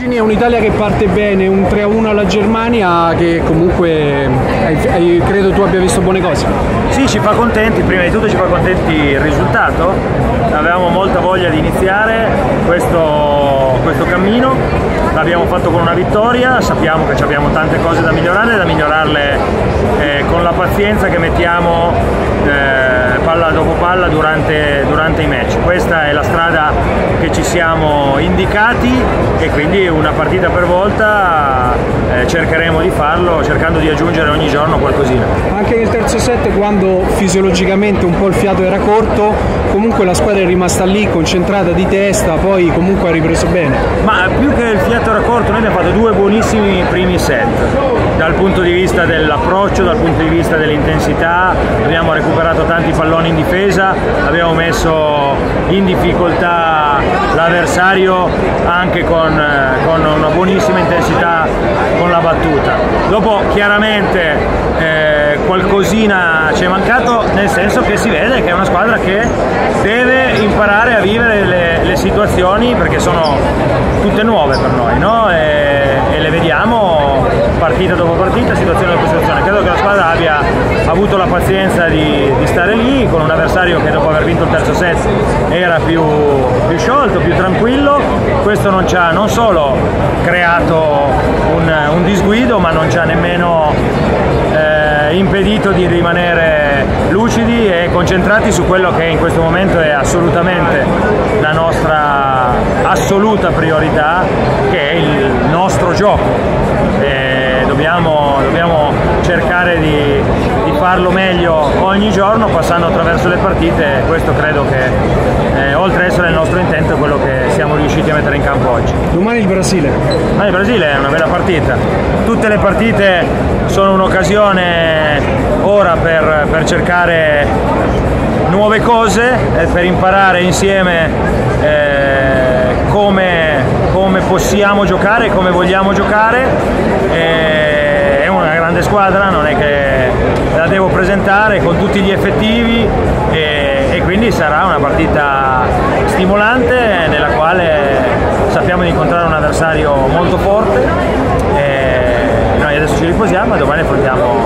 Immagini è un'Italia che parte bene, un 3-1 alla Germania che comunque hai, credo tu abbia visto buone cose. Sì, ci fa contenti, prima di tutto ci fa contenti il risultato, avevamo molta voglia di iniziare questo, questo cammino, l'abbiamo fatto con una vittoria, sappiamo che abbiamo tante cose da migliorare, da migliorarle la pazienza che mettiamo eh, palla dopo palla durante, durante i match. Questa è la strada che ci siamo indicati e quindi una partita per volta eh, cercheremo di farlo cercando di aggiungere ogni giorno qualcosina. Anche nel terzo set quando fisiologicamente un po' il fiato era corto, comunque la squadra è rimasta lì concentrata di testa, poi comunque ha ripreso bene. Ma più che il fiato era corto, noi abbiamo fatto due buonissimi primi set, dal punto di vista dell'approccio, dal punto di vista dell'intensità, abbiamo recuperato tanti palloni in difesa, abbiamo messo in difficoltà l'avversario anche con, eh, con, una buonissima intensità con la battuta. Dopo chiaramente eh, qualcosina ci è mancato nel senso che si vede che è una squadra che deve imparare a vivere le, le situazioni perché sono tutte nuove per noi no? e, e le vediamo partita dopo partita, situazione dopo situazione. Credo che la squadra abbia avuto la pazienza di, di stare lì con un avversario che dopo aver vinto il terzo set era più, più sciolto, più tranquillo. Questo non ci ha non solo creato un, un disguido, ma non ci ha nemmeno eh, impedito di rimanere lucidi e concentrati su quello che in questo momento è assolutamente la nostra assoluta priorità, che è il nostro gioco cercare di, di, farlo meglio ogni giorno passando attraverso le partite questo credo che eh, oltre ad essere il nostro intento è quello che siamo riusciti a mettere in campo oggi. Domani il Brasile. Domani il Brasile è una bella partita. Tutte le partite sono un'occasione ora per, per cercare nuove cose, eh, per imparare insieme eh, come, come, possiamo giocare, come vogliamo giocare. Grande squadra, non è che la devo presentare con tutti gli effettivi e, e quindi sarà una partita stimolante nella quale sappiamo di incontrare un avversario molto forte. E noi adesso ci riposiamo e domani affrontiamo.